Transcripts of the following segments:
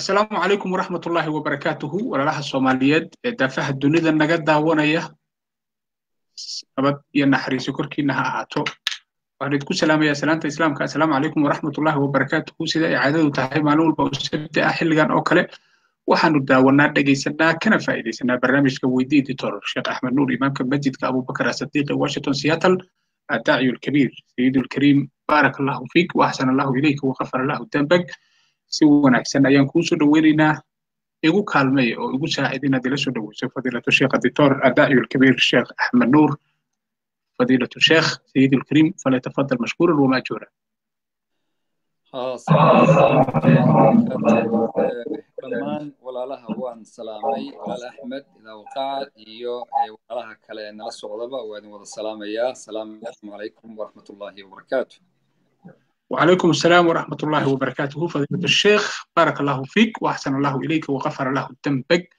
asalaamu calaykum waraxmat ullaahi wabarakaatuhu walaalaha soomaaliyeed ee daafaha dunida naga daawanaya. Nabad iyo naxariiso korkiina ha ahaato. Waxaan idinku salaamaya salaanta islaamka. Asalaamu calaykum waraxmatullaahi wabarakaatuhu sida ay caadadu tahay maalin walba oo sabti ah xilligan oo kale waxaanu daawanaa dhegaysanaa kana faa'iidaysanaa barnaamijka weydi editor sheekh axmed nuur imaamka masjidka abubakar asadiiq ee washington seattle daaciyu lkabiir sayidulkariim baarak allahu fiik waaxsan allahu ileyka waqafar allahu dambag si wanaagsan ayaan kuusoo dhoweynaynaa igu kaalmay oo igu saacid inaad ila soo dhoweyso fadiilatu sheekh adictor adayulkabiir sheekh axmed nuur fadiilatu sheekh sayid ulkariim mashkuuran wamaajuura dhammaan walaalaha waan salaamay walaal axmed ilaa waqaac iyo eh, walaalaha kale nala socdaba waa idin wada salaamayaa asalaamu calaykum waraxmatullaahi wabarakaatu وعليكم السلام ورحمة الله وبركاته فضيلة الشيخ بارك الله فيك وأحسن الله إليك وغفر له ذنبك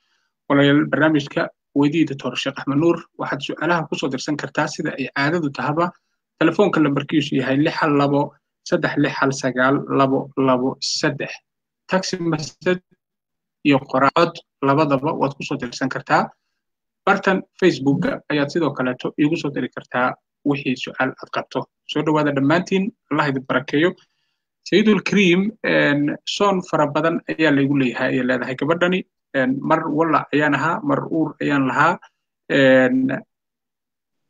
ولا البرنامج ك ويدي دكتور الشيخ أحمد نور واحد سؤالها كسو درسان كرتاس إذا أي عادة تهبا تلفون كلا بركيش هاي لحل لبو سدح لحل سجال لبو لبو سدح تاكسي مسجد يقرأت لبا دبا واد كسو درسان كرتا برتن فيسبوك أيات سيدو كالاتو يقصو دري كرتا wixii su'aal aad qabto soo dhowaada dhammaantiin allah idin barakeeyo. Sayidulkariim soon fara badan ayaa laygu leeyahay ayay leedahay gabadhani. Mar walla ayaan ahaa mar uur ayaan lahaa.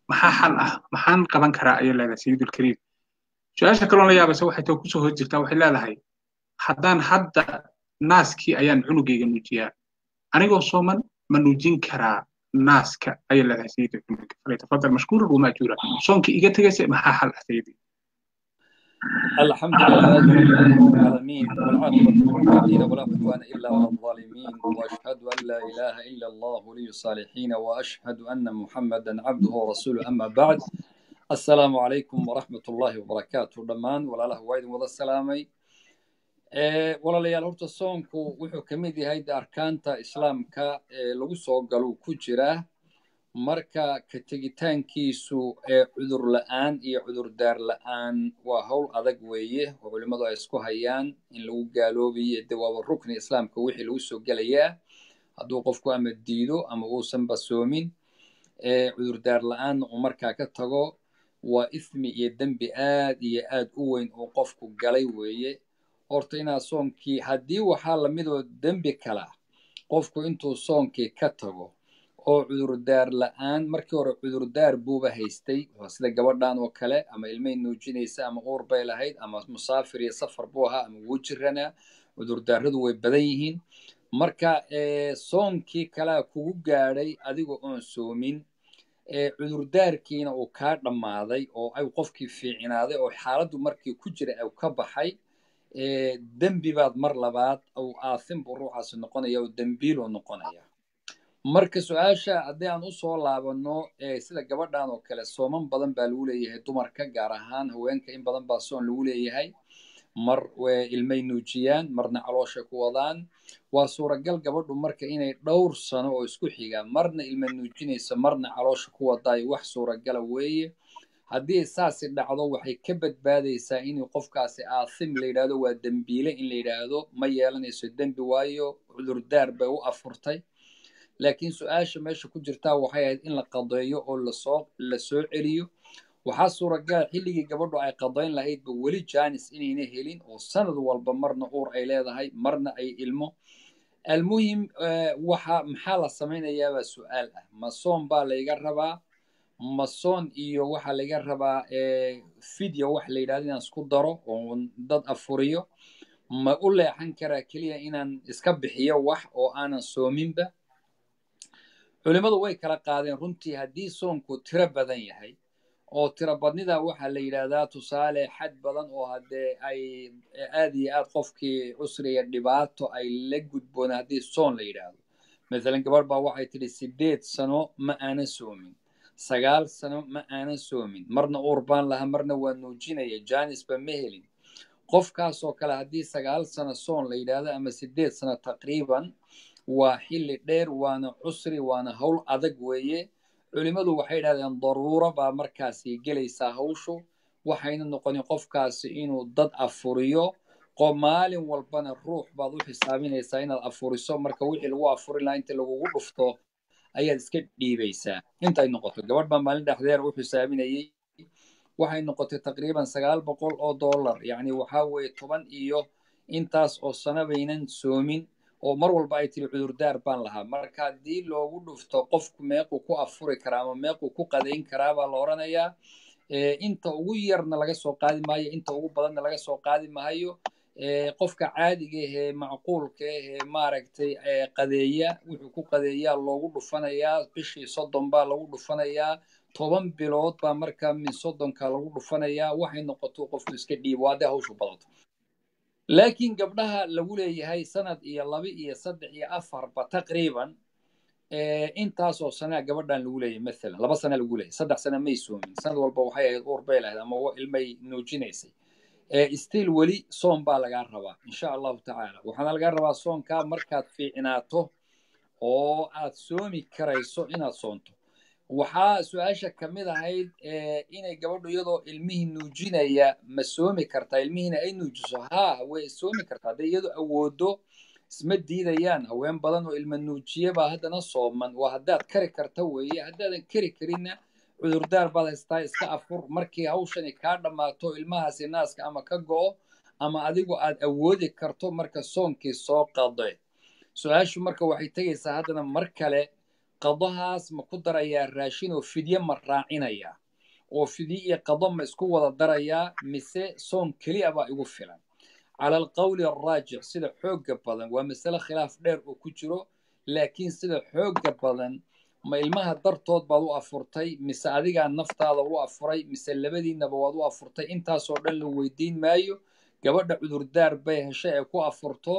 Maxaa xal ah? Maxaan qaban karaa? Ayay leedahay sayidulkariim su'aasha kaloon la yaabaysa waxay too ku soo hor jirtaa waxay leedahay haddaan hadda naaskii ayaan cunugayga nuujiyaa. Anigoo sooman ma nuujin karaa naaska ayay leedahay sayidi falyatafadal mashkuuran wamaajuura soonkii iga tegaysa maxaa xal ah sayidi الحمد لله رب العالمين والعاقبة للمتقين ولا عدوان إلا على الظالمين وأشهد أن لا إله إلا الله ولي الصالحين وأشهد أن محمدا عبده ورسوله. أما بعد السلام عليكم ورحمة الله وبركاته. دمان ولا له وايد ولا السلامي walaalayaal horta soonku wuxuu ka mid yahay de arkaanta islaamka ee lagu soo galuu ku jiraa marka ka tegitaankiisu ee cudur la'aan iyo cudurdaar la'aan waa howl adag weeye oo culimmadu ay isku hayaan in lagu gaaloobayo de waaba rukni islaamka wixii lagu soo gelayaa. Hadduu qofku ama diido ama uusanba soomin cudurdaar la'aanna uu markaa ka tago waa ismi iyo dembi aad iyo aad u weyn uu qofku galay weeye horta inaad soonkii haddii waxaa lamidoo dembi kala qofku intuu soonkii ka tago oo cudurdaar la'aan markii hore cudurdaar buuba haystay sida gabadhan oo kale ama ilmay nuujinaysa ama uur bay lahayd ama musaafir iyo safar buu ahaa ama wuu jiranaa cudurdaaradu way badan yihiin. Marka soonkii kalea kugu gaadhay adigoo oon soomin cudurdaarkiina uu kaa dhammaaday oo ay qofkii fiicinaaday oo xaaladdu markii ku jira u ka baxay dembi baad mar labaad ou aasin buu ruuxaasi noqonaya oo dembiiluu noqonaya. Marka su'aasha haddii aan u soo laabano sida gabadhan oo kale sooman badan baa lagu leeyahay dumarka gaar ahaan haweenka in badan baa soon lagu leeyahay. Mar ilmay nuujiyaan marna caloosha ku wadaan. Waa suuragal gabadhu marka inay dhowr sano oo isku xiga marna ilma nuujinaysa marna caloosha ku wadaayo wax suuragala weeye haddii saasi dhacdo waxay ka badbaadaysaa inuu qofkaasi aasim la yidhahdo waa dembiile in la yidhaahdo ma yeelanayso dembi waayo cudurdaar bay u afurtay. Laakiin su'aasha meesha ku jirtaa waxay ahayd in la qadeeyo oo la soo la soo celiyo. Waxaa suuragal xilligii gabadhu ay qadayn lahaydba weli janis inayna helin oo sanad walba marna uur ay leedahay marna ay ilmo. Almuhim waxa maxaa la samaynayaabaa su'aal ah. Ma soon baa layga rabaa masoon iyo waxaa laga rabaa video waxa la yidhahdo inaan isku daro oo dad afuriyo. Ma u leexan karaa keliya inaan iska bixiyo wax oo aanan soominba? Culimmadu way kala qaadeen runtii haddii soonku tiro badan yahay oo tiro badnida waxaa la yidhaahdaa tusaale xad badan oo haddee ay aad iyo aad qofkii cusriya dhibaato ay la gudboon haddii soon la yidhaahdo mathalan gabadh baa waxay tidhi sideed sano ma aanan soomin sagaal sano ma aanan soomin. Marna uur baan lahaa marna waa nuujinaya janisba ma helin. Qofkaasoo kale haddii sagaal sano soon la yidhaahdo ama sideed sano taqriiban waa xilli dheer waana cusri waana howl adag weeye. Culimmadu waxay yidhahdeen daruuro baa markaasi gelaysaa hawshu. Waxayna noqonin qofkaasi inuu dad afuriyo maalin walbana ruux baad u xisaabinaysaa inaad afuriso. Marka wixii lagu afurin lahaa inta lagugu dhufto ayaad iska dhiibaysaa intay noqoto gabadh baa maalin dhexdeer u xisaabinayay waxay noqotay taqriiban sagaal boqol oo dollar? Yacni waxaa weeye toban iyo intaas oo sano baynan soomin oo mar walba ay tiri cudurdaar baan lahaa marka haddii loogu dhufto qofku meequu ku afuri karaa ama meequu ku qadayn karaa baa la odhanayaa inta ugu yarna laga soo qaadi maayo inta ugu badanna laga soo qaadi maayo qofka caadiga ahee macquulka ahee maaragtay qadeeya wuxuu ku qadeeyaa loogu dhufanayaa bishii soddon baa lagu dhufanayaa toban bilood baa markaa min soddonka lagu dhufanayaa waxay noqoto qofku iska dhiibo hadday hawshu badato. Laakiin gabdhaha lagu leeyahay sanad iyo laba iyo saddex iyo afarba taqriiban intaasoo sanaa gabadhan lagu leeyahay maalan laba sana lagu leeyahay saddex sana may soomin sanad walba waxay ahayd uur bay lahayd ama ilmay nuujinaysay still weli soon baa lagaa rabaa insha allahu tacaala. Waxaana lagaa rabaa soonkaa markaad fiicnaato oo aad soomi karayso inaad soonto. Waxaa su'aasha ka mid ahayd inay gabadhu iyadoo ilmihii nuujinaya ma soomi kartaa ilmihiina ay nuujiso haa way soomi kartaa. Hadday iyadoo awoodo isma diidayaan haween badan oo ilma nuujiye baa haddana sooman. Waa haddaad kari karta weeye haddaadan kari karinna cudurdaar baad haystaa iska afur. Markii hawshani kaa dhammaato ilmahaasi naaska ama ka go'o ama adigu aad awoodi karto marka soonkii soo qade su'aashu marka waxay tegaysaa haddana mar kale qadahaas ma ku darayaa raashin oo fidye ma raacinaya. Oo fidye iyo qado ma isku wada darayaa mise soon keliya baa igu filan. Cala alqawli alraajix sida xoogga badan waa masale khilaaf dheer oo ku jiro laakiin sida xoogga badan ma ilmaha dartood baad u afurtay mise adigaa naftaada u afuray mise labadiinaba waad u afurtay intaasoo dhan la weydiin maayo. Gabadha cudurdaar bay heshay ay ku afurto.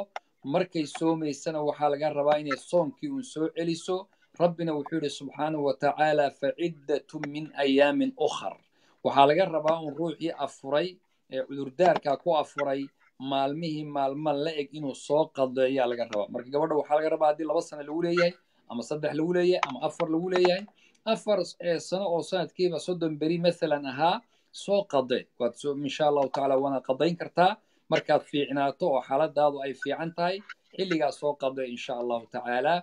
Markay soomaysana waxaa laga rabaa inay soonkii uun soo celiso. Rabbina wuxuu yidhi subxaanahu wa tacaala faciddatu min ayaamin ukhar. Waxaa laga rabaa un ruuxii afuray ee cudurdaarkaa ku afuray maalmihii maalma la eg inuu soo qadeeyaa laga rabaa. Marka gabadha waxaa laga rabaa haddii laba sano lagu leeyahay ama saddex lagu leeyahay ama afar lagu leeyahay afar sano oo sanadkiiba soddon beri mathalan ahaa soo qade waad insha allahu tacaala waana qadayn kartaa markaad fiicnaato oo xaaladaadu ay fiican tahay xilligaa soo qade insha allahu tacaala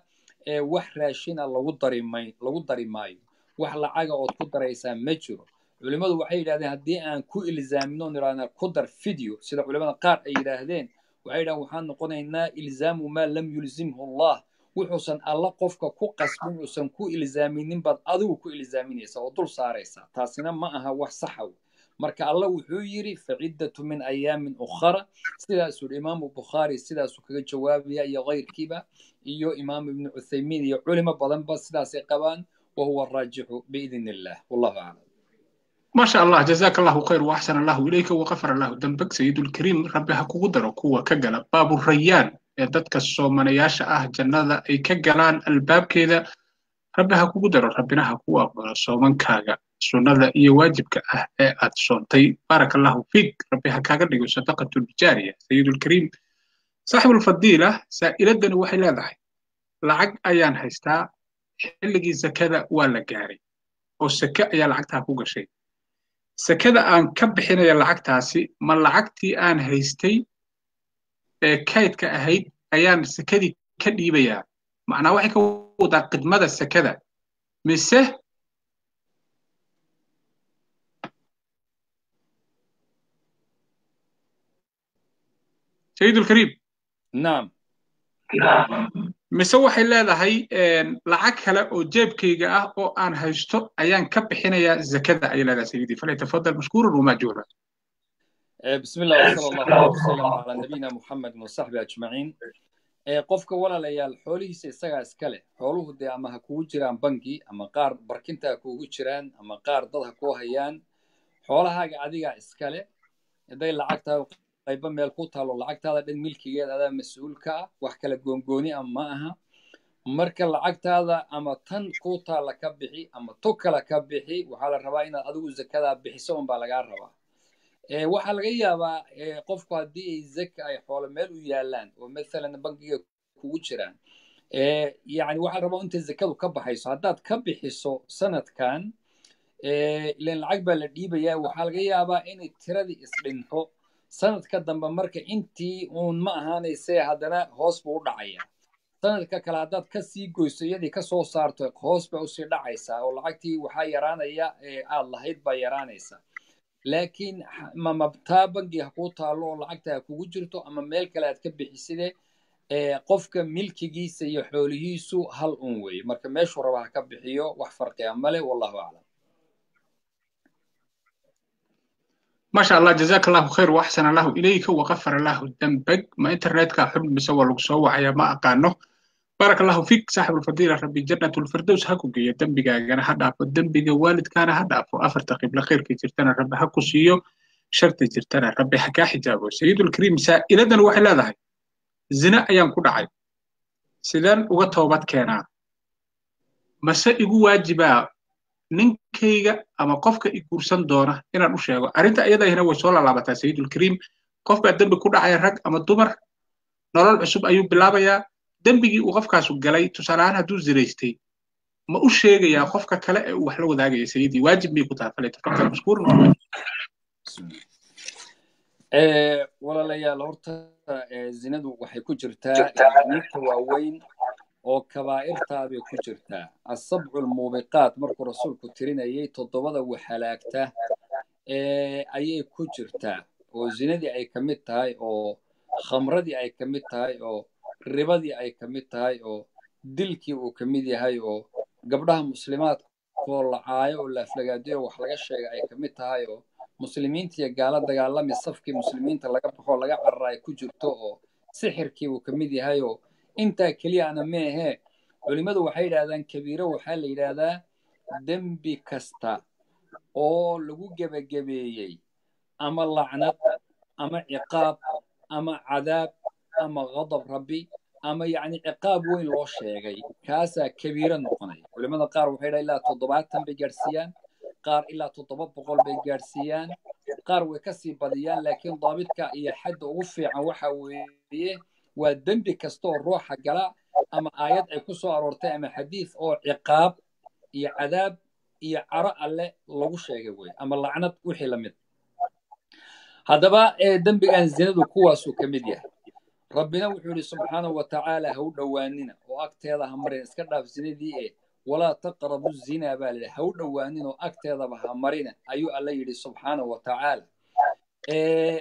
wax raashina lagu dari may lagu dari maayo wax lacaga ood ku daraysaa ma jiro culimmadu waxay yidhahdeen haddii aan ku ilzaamino niraahna ku dar video sida culimmada qaar ay yidhaahdeen waxay yidhahdeen waxaan noqonaynaa ilzaamu maa lam yulzimhu allah wuxuusan alla qofka ku qasbin uusan ku ilzaaminin baad adigu ku ilzaaminaysaa oo dul saaraysaa taasina ma aha wax saxa marka alla wuxuu yidhi faciddatu min ayaamin ukhara sidaasuu yidhi imaamu bukhaari sidaasuu kaga jawaabaya iyo kayrkiiba iyo imaamu ibnu cuthaymiin iyo culimo badanba sidaasay qabaan wahuwa raajixu biidn illah wallahu aclam ما شاء الله جزاك الله خير وأحسن الله إليك وغفر الله ذنبك سيد الكريم ربي هكوغدر كوا كجلا باب الريان dadka soomanayaasha ah jannada ay ka galaan albaabkeeda rabbi ha kugu daro rabbina ha ku aqbalo soomankaaga sunnada iyo waajibka ah ee aad soontay. Baaraka allahu fiik. Rabbi ha kaaga dhigo sadaqatuljaariya sayidulkariim saaxibulfadiila saa'iladani waxay leedahay lacag ayaan haystaa xilligii sakada waa la gaaray oo sake ayaa lacagtaa ku gashay. Sakada aan ka bixinaya lacagtaasi ma lacagtii aan haystay ee kaydka ahayd ayaan sakadii ka dhiibayaa. Macnaa waxay ka wadaa khidmada sakada mise sayidulkariim naam. Mise waxay leedahay lacag kale oo jeebkayga ah oo aan haysto ayaan ka bixinayaa zakada ayay leedahay sayidii falyatafadal mashkuuran wamaajuura Eh, bismi illah wasal allahu wasalam calaa nabiyina muxamedin wasaxbi ajmaciin eh, qofka walaalayaal xoolihiisa isagaa iska leh xooluhu dee ama ha kugu jiraan bangi ama qaar barkinta ha kuugu jiraan ama qaar dad ha kuu hayaan xoolahaaga adigaa iska leh hadday lacagtaa qaybo meel ku taalo lacagtaada dhan milkigeed adaa mas'uulka ah wax kala goongooni a ma aha. Marka lacagtaada ama tan ku taala ka bixi ama tog kale ka bixi waxaa la rabaa inaad adigu zakadaa bixiso unbaa lagaa rabaa waxaa laga yaabaa qofku haddii ay zaka ay xoolo meel u yaalaan oo mathalan bangiga kugu jiraan yani waxaa rabaa inta zakadu ka baxayso haddaad ka bixiso sanadkan ilan lacag baa la dhiibayaa. Waxaa laga yaabaa inay tiradii isdhinto. Sanadka dambe marka intii uun ma ahaanaysee haddana hoos buu u dhacaya. Sanadka kale haddaad ka sii goyso iyadii ka soo saarto hoos baa u sii dhacaysaa oo lacagtii waxaa yaraanaya aad lahayd baa yaraanaysa laakiin mama taa bangi ha kuu taallo oo lacagta ha kugu jirto ama meel kale aad ka bixiside qofka milkigiisa iyo xoolihiisu hal un weeye marka meeshuu raba ha ka bixiyo wax farqiya male wallahu aclam ما شاء الله جزاك الله خير وأحسن الله إليك وغفر الله ذنبك ما إنترنتك حب مسوى لقصوى وعيا ما أقانه baaraka allahu fik saaxibulfadiila rabbi jannatulfirdows ha ku geeyo dembigaagana ha dhaafo dembiga waalidkaana ha dhaafo afarta qiblo khayrka jirtana rabbi ha ku siiyo sharta jirtana rabbi ha kaa xijaabo sayidulkariim saa'iladan waxay leedahay zina ayaan ku dhacay. Sideen uga toobad keenaa mase igu waajibaa ninkayga ama qofka i guursan doona inaan u sheego. Arrinta iyadahina way soo lalaabataa sayidulkariim qof baa dembi ku dhacaya rag ama dumar nolol cusub ayuu bilaabayaa dembigii uu qofkaasu galay tusaaleahaan hadduu zinaystay ma u sheegayaa qofka kale ee uu wax la wadaagaya sayidii? Waajib miyay ku tahay fale tafakar mashkuur walaalayaal horta zinadu waxay ku jirtaa ninka waaweyn oo kabaa'irtaa bay ku jirtaa. Asabcu lmuubiqaat markuu rasuulku tirinayay toddobada waxhalaagta ayay ku jirtaa. Oo zinadii ay ka mid tahay oo khamradii ay ka mid tahay oo ribadii ay ka mid tahay oo dilkii uu ka mid yahay oo gabdhaha muslimaadkoo la caayo oo la aflagaadiyo wax laga sheega ay ka mid tahay oo muslimiinta iyo gaala dagaalami safkii muslimiinta laga baxo laga carara ay ku jirto oo sixirkii uu ka mid yahay oo intaa keliyaana meehee culimmadu waxay yidhahdaan kabiiro waxaa la yidhaahdaa dembi kasta oo lagu gebagabeeyey ama lacnad ama ciqaab ama cadaab ama ghadab rabbi ama yacni ciqaab weyn loo sheegay. Kaasaa kabiiro noqonaya culimmada qaar waxay yidhaha ilaa toddobaatan bay gaadhsiiyaan qaar ilaa toddoba boqol bay gaadhsiiyaan qaar way ka sii badiyaan laakiin daabidka iyo xadda ugu fiican waxa weeye waa dembi kasta oo ruuxa gala ama aayad ay ku soo aroortay ama xadiis oo ciqaab iyo cadaab iyo caro alle lagu sheegay wey ama lacnad wixii la mid haddaba dembigan zinadu kuwaasuu ka mid yahay rabbina wuxuu yidhi subxaanahu wa tacaala ha u dhowaanina. Oo agteeda ha marin iska dhaaf zinadii e walaa taqrabu zina baa layidhi ha u dhowaanin oo agteedaba ha marina ayuu alla yidhi subxaanahu wa tacaala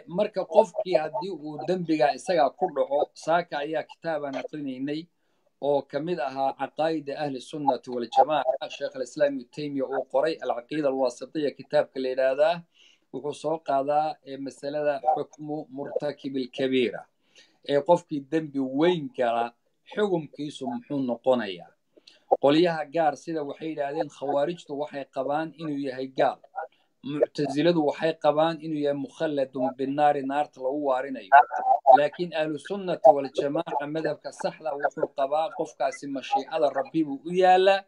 marka qofkii haddii uu dembiga isagaa ku dhaco saaka ayaa kitaabaan aqrinaynay oo ka mid ahaa caqaa'ida ahli sunnati waljamaaca sheekh alislaam ibnu taymiya uu qoray alcaqiida alwaasitiya kitaabka la yidhaahdaa wuxuu soo qaadaa masalada xukmu murtakibi alkabiira ee qofkii dembi weyn gala xugumkiisu muxuu noqonayaa qolyaha gaar sida waxay yidhaahdeen khawaarijtu waxay qabaan inuu yahay gaal. Muctasiladu waxay qabaan inuu yahay mukhalladun binnaari naarta lagu waarinayo. Laakiin ahlusunnati waljamaaca madhabka saxda wuxuu qabaa qofkaasi mashiicada rabbi buu u yaalaa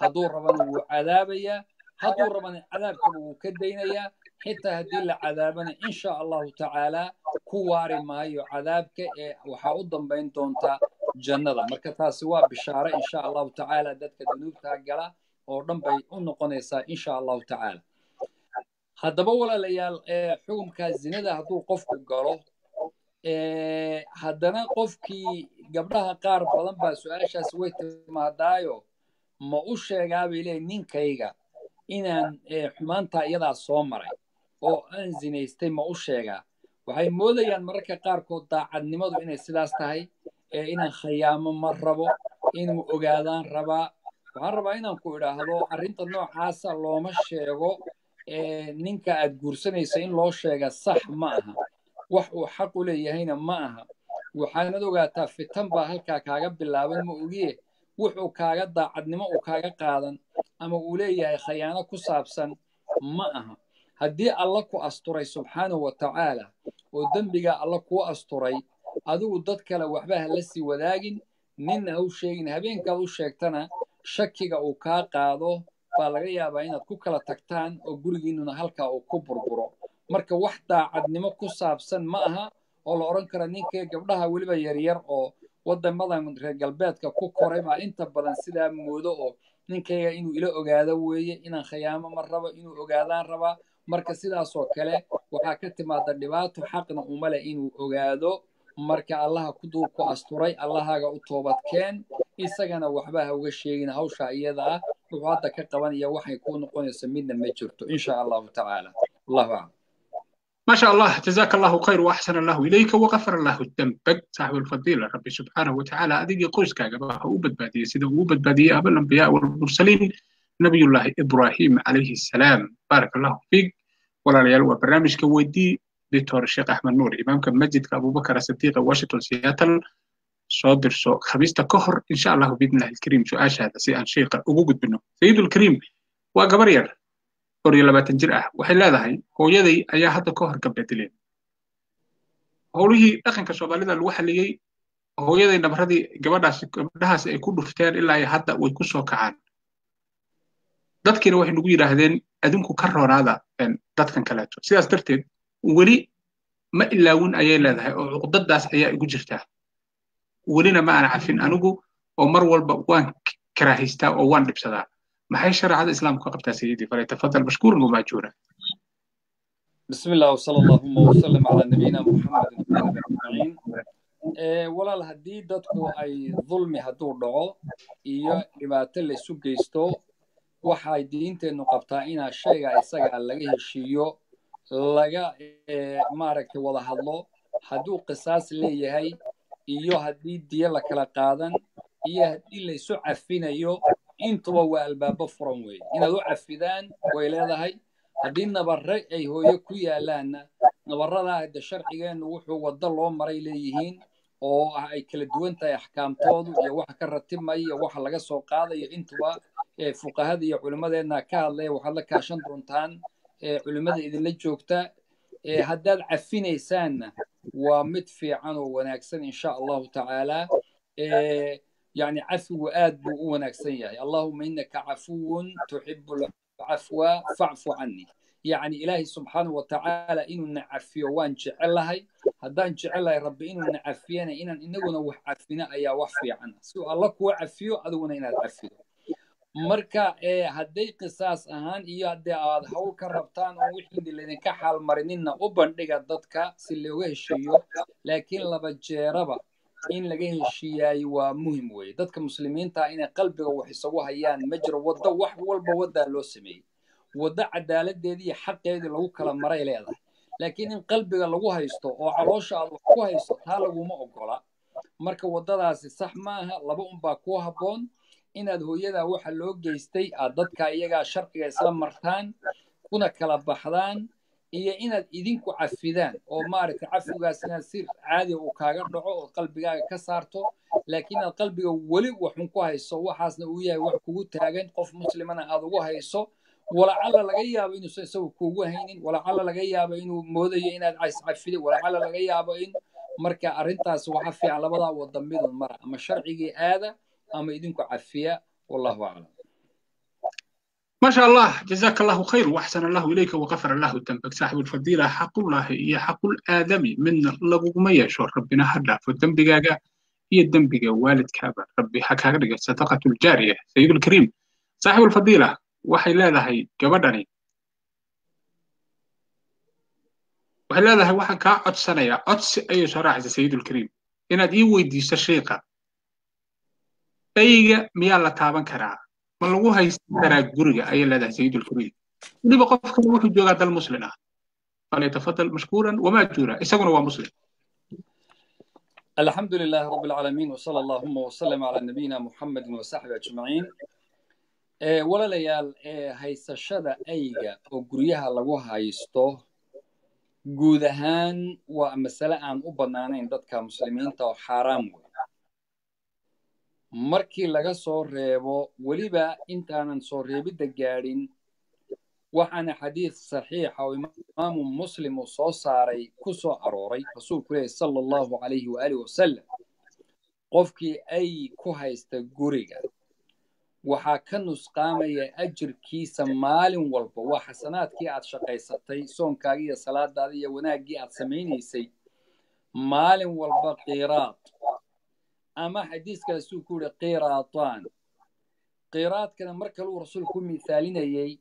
hadduu rabana wuu cadaabayaa. Hadduu rabana cadaabkaba wuu ka daynayaa xitaa haddii la cadaabana insha allahu tacaalaa ku waari maayo cadaabka ee waxaa u dambayn doontaa jannada. Marka taasi waa bishaare insha allahu tacaala dadka dunuubtaa gala oo dhan bay u noqonaysaa insha allahu tacaala. Haddaba walaalayaal xukumkaa zinada hadduu qofku galo haddana qofkii gabdhaha qaar badan baa su'aashaas way timaadaayo ma u sheegaa bay leeyihiin ninkayga inaan xumaantaa iyadaa soo maray oo aan ma u sheegaa. Waxay moodayaan mararka qaarkood daacadnimadu inay sidaas tahay inaan khayaamo ma rabo inuu ogaadaan rabaa waxaan rabaa inaan ku idhaahdo arrinta noocaasa looma sheego ninka aad guursanaysa in loo sheega sax ma aha. Wax uu xaq u leeyahayna ma aha. Waxaanad ogaataa fitan baa halkaa kaaga bilaaban ma ogiye? Wuxuu kaaga daacadnimo uu kaaga qaadan ama uu leeyahay khayaano ku saabsan ma aha haddii alla ku asturay subxaanahu wa tacaala oo dembigaa alla kuu asturay adigu dad kale waxba ha la sii wadaagin. Ninna ha u sheegin habeenkaad u sheegtana shakiga uu kaa qaado baa laga yaabaa inaad ku kala tagtaan oo gurigiinnuna halkaa uu ku burburo. Marka wax daacadnimo ku saabsan ma aha oo la odhan kara ninkee gabdhaha weliba yaryar oo waddamadan reer galbeedka ku koray baa inta badan sidaa moodo oo ninkayga inuu ila ogaado weeye inaan khayaamo ma rabo inuu ogaadaan rabaa marka sidaasoo kale waxaa ka timaada dhibaato xaqna uma leh inuu ogaado marka allaha ku duub ku asturay allahaaga u toobadkeen isagana waxba ha uga sheegin hawsha iyada ah wuxuu hadda ka qabanaya waxay kuu noqonayso midna ma jirto insha allahu tacaala allahu aclam ما شاء الله جزاك الله خير واحسن الله اليك وغفر الله ذنبك صاحب الفضيله ربي سبحانه وتعالى اديك قوسك قبا وبد باديه سيده وبد باديه ابو الانبياء والمرسلين nabiyullaahi ibraahim calayhi salaam baarak allahu fiik. Walaalayaal waa barnaamijka weydii ditor sheekh axmed nuur imaamka masjidka abubakar asadiiqa washington seattle. Soo dirso khamiista ka hor insha allahu biidnillahi alkariim su'aashaada si aan sheikha ugu gudbino sayidulkariim waa gabar yar afar iyo labaatan jir ah. Waxay leedahay hooyaday ayaa hadda ka hor gabbedeleen howlihii dhaqanka soomaalida lagu xaliyey hooyaday nabradii gabadhaas gabdhahaas ay ku dhufteen ilaa hadda way ku soo kacaan dadkiina waxay nagu yidhaahdeen adinku ka roonaada dadkan kaleeto sidaas darteed weli ma ilaawin ayay leedahay oo cuqdadaas ayaa igu jirtaa welina ma aan cafin anigu oo mar walba waan karaahaystaa oo waan dhibsadaa maxay shareecada islaamku ka qabtaa sayidii falyatafadal mashkuuran wamaajuura بسم الله وصلى اللهم وسلم على نبينا محمد وعلى اجمعين walaal haddii dadku ay dulmi hadduu dhaco iyo dhibaato la isu geysto waxay diinteennu qabtaa inaa shayga isaga laga heshiiyo laga maaragtay wada hadlo hadduu qisaas leeyahay iyo haddii diyo la kala qaadan iyo haddii la isu cafinayo intuba waa albaabo furan weeye. Inaad u cafidaan way leedahay. Haddii nabarre ay hooyo ku yaalaanna nabarradaa hadde sharcigeennu wuxuu waddo loo maray leeyihiin oo ay kala duwan tahay axkaamtoodu iyo waxa ka ratibmaya iyo waxa laga soo qaadayo intuba fuqahada iyo culimmadeenna ka hadlaya waxaad la kaashan doontaan culimmada idinla joogta haddaad cafinaysaanna waa mid fiican oo wanaagsan insha allahu tacaala يعني عفو آد بو ياهي اللهم إنك عفو تحب العفو فاعف عني yacni ilaahay subxaana watacaala inuu na cafiyo waan jecelahay haddaan jecelahay rabbi inuu na cafiyana inaan inaguna wax cafino ayaa wax fiican. Si uu alla kuwa cafiyo adiguna inaad cafido. Marka eh, hadday qisaas ahaan iyo haddee aad hawl ka rabtaan oo wixiidi laydinka xaalmarinina u bandhiga dadka si looga heshiiyo laakiin laba jeeraba in laga heshiiyaayo waa muhiim weeye. Dadka muslimiinta ah inay qalbiga wax isagu hayaan ma jiro wado wax walba wadaa loo sameeyey waddo cadaaladeedii iyo xaqeedii lagu kala maray leedahay. Laakiin in qalbiga lagu haysto oo caloosha aad wax ku haysto taa laguma ogola. Marka waddadaasi sax maaha laba unbaa kuu habboon. Inaad hooyadaa waxa loo geystay aad dadka iyagaa sharciga isla martaan kuna kala baxdaan iyo inaad idinku cafidaan. Oo maaragtay cafigaas inaad si caadi uu kaaga dhaco oo qalbigaaga ka saarto. Laakiin inaad qalbiga weli waxun ku hayso waxaasna uu yahay wax kugu taagan. Qof muslimana aad ugu hayso walacalla laga yaabo inuusan isagu kuugu haynin walacalla laga yaabo inuu moodayo inaad cayscafiday walacalla laga yaabo in marka arrintaas waxa fiican labadaa wada midun mara ama sharcigii aada ama idinku cafiya wallahu aclam ما شاء الله جزاك الله خير واحسن الله اليك وغفر الله ذنبك صاحب الفضيله حق الله هي حق الادمي من لغما يشور ربنا هلا فالذنب جاجا هي الذنب والد كابر ربي حكى لك صدقه الجاريه سيد الكريم صاحب الفضيله waxay leedahay gabadhani waxay leedahay waxaan kaa codsanayaa codsi ayay soo raacaysa sayidulkariim inaad ii weydiiso sheikha eyga miyaa la taaban karaa ma lagu haysan karaa guriga ayay leedahay sayidulkariim weliba qofkan wuxuu joogaa dal muslin ah falyatafadal mashkuuran wamaajuura isaguna waa muslim الحمد لله رب العالمين وصلى اللهم وسلم على نبينا محمد وصحبه أجمعين walaalayaal haysashada ayga oo guryaha lagu haysto guud ahaan waa masale aan u bannaanayn dadka muslimiinta oo xaaraam wey markii laga soo reebo weliba intaanan soo reebidda gaadhin waxaana xadiid saxiixa oo imaamu muslim uu soo saaray ku soo arooray rasuulku leehi sala allahu calayhi waaalih wasalam qofkii ay ku haysta guriga waxaa ka nusqaamaya ajirkiisa maalin walba. Waa xasanaadkii aad shaqaysatay soonkaagii iyo salaadaadii iyo wanaaggii aad samaynaysay. Maalin walba qiraad ama xadiiskaasuu ku yidhi qiraataan qiraadkana mar kale uu rasuulku u mithaalinayey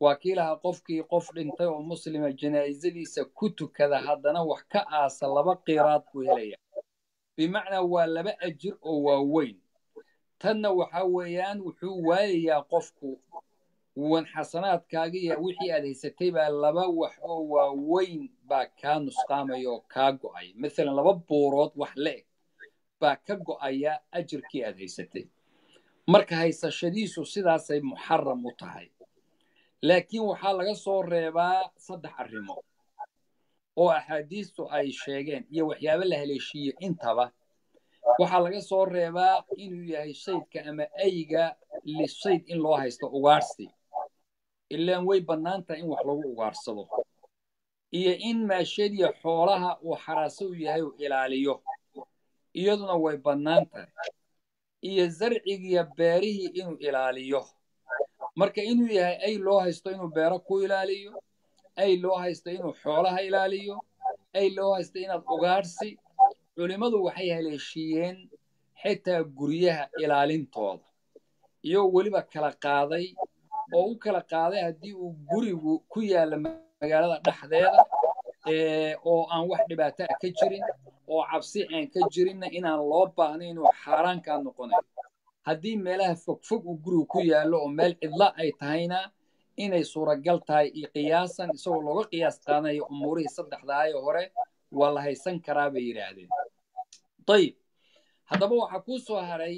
waa kii lahaa qofkii qof dhintay oo muslima janaa'isadiisa ku tukada. Haddana wax ka aasa laba qiraad buu helaya bimacnaa waa laba ajir oo waaweyn tanna waxa weeyaan wuxuu waayayaa qofku. Wan xasanaadkaaga iyo wixii aad haysatay baa laba wax oo waaweyn baa kaa nusqaamaya oo kaa go'aya. Maalan laba buurood wax le-eg baa ka go'aya ajirkii aad haysatay. Marka haysashadiisu sidaasay muxaram u tahay. Laakiin waxaa laga soo reebaa saddex arrimood oo axaadiistu ay sheegeen iyo waxyaabo la haleeshiiye intaba waxaa laga soo reebaa inuu yahay saydka ama ayga lisayd in loo haysto ugaarsi. Ilaan way bannaan tahay in wax lagu ugaarsado. Iyo in maashadiya xoolaha uu xaraaso u yahay uu ilaaliyo. Iyaduna way bannaan tahay iyo zarcigiiyo beerihii inuu ilaaliyo. Marka inuu yahay ay loo haysto inuu beero ku ilaaliyo ay loo haysto inuu xoolaha ilaaliyo ay loo haysto inaad ugaarsi culimmadu waxay haleeshiiyeen xitaa guryaha ilaalintooda iyagoo weliba kala qaaday oo u kala qaaday haddii uu gurigu ku yaalla magaalada dhexdeeda oo aan wax dhibaato ah ka jirin oo cabsi aan ka jirinna inaan loo baahnayn inuu xaaraankaa noqonayo haddii meelaha fogfog uu gurigu ku yaallo oo meel cidla ay tahayna inay suuragal tahay iyo qiyaasan isagoo looga qiyaas qaadanayo umuurihii saddexdaayee hore waa la haysan karaa bay yidhaahdeen dayib haddaba waxaa kuu soo haray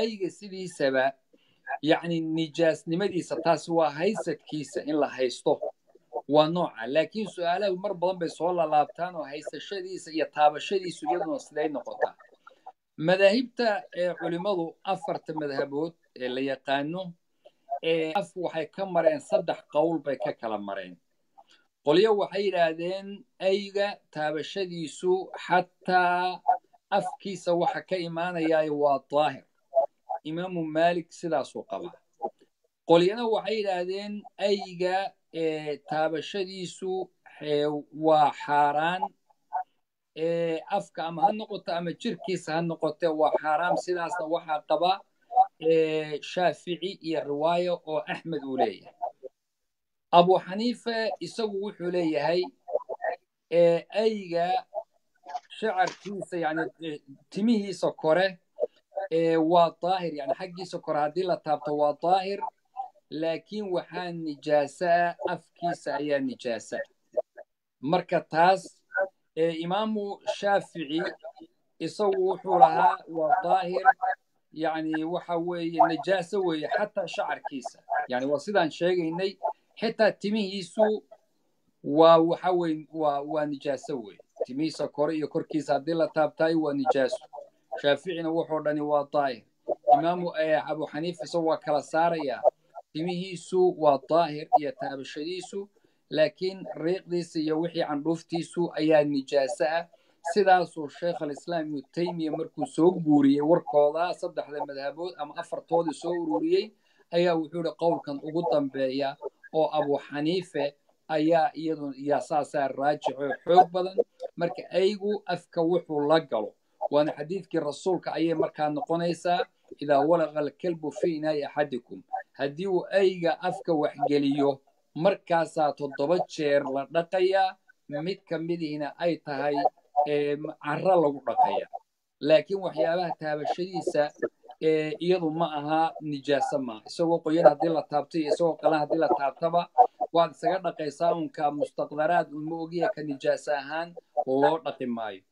ayga sidiisaba yacni nijaasnimadiisa taasi waa haysadkiisa in la haysto. Waa nooca laakiin su'aalaha mar badan bay soo lalaabtaan oo haysashadiisa iyo taabashadiisu iyaduna siday noqotaa. Madaahibta ee culimmadu afarta madhabood ee la yaqaano ee af waxay ka mareen saddex qowl bay ka kala mareen. Qolyo waxay yidhaahdeen ayga taabashadiisu xataa afkiisa waxa ka imaanayaa waa daahir. Imaamu maalik sidaasuu qabaa qolyana waxay yidhaahdeen ayga taabashadiisu waa xaaraan. Afka ama ha noqoto ama jirkiisa ha noqote waa xaaraam. Sidaasna waxaa qaba shaafici iyo riwaayo oo axmed uu leeyahay. Abu xaniife isagu wuxuu leeyahay ayga shacarkiisa yani timihiisa kore waa daahir yani xaggiisa kore haddii la taabto waa daahir laakiin waxaa nijaasaa afkiisa ayaa nijaasa marka taas imaamu shaafici isagu wuxuu lahaa waa daahir yani waxa weeye najaaso weeye xataa shacarkiisa yani waa sidaan sheegaynay xitaa timihiisu waa waxa weye waa waa nijaaso weeye timihiisa kore iyo korkiisa haddii la taabtaayo waa nijaaso shaaficina wuxuu dhani waa daahir. Imaamu abu xaniifa isagu waa kala saarayaa timihiisu waa daahir iyo taabashadiisu laakiin riiqdiisa iyo wixii candhuuftiisu ayaa nijaaso ah. Sidaasuu sheekh alislaam ibnu taymiya markuu soo guuriyey warkooda saddexda madhabood ama afartoodii soo ururiyey ayaa wuxuu ihi qowlkan ugu dambeeya oo abu xaniife ayaa iyadu yaa saasaa raajico xoog badan marka aygu afka wuxuu la galo. Waana xadiidkii rasuulka ayay markaa noqonaysaa idaa walaqa alkalbu fi inaa'i axadikum. Haddii uu ayga afka waxgeliyo markaasaa toddoba jeer la dhaqayaa mid ka midihiina ay tahay carro lagu dhaqaya. Laakiin waxyaabaha taabashadiisa iyadu ma aha nijaaso maaha isagoo qoyan haddii la taabto iyo isagoo qalan haddii la taabtaba waad isaga dhaqaysaa unka mustaqdaraad unma ogiya ka nijaaso ahaan loo dhaqi maayo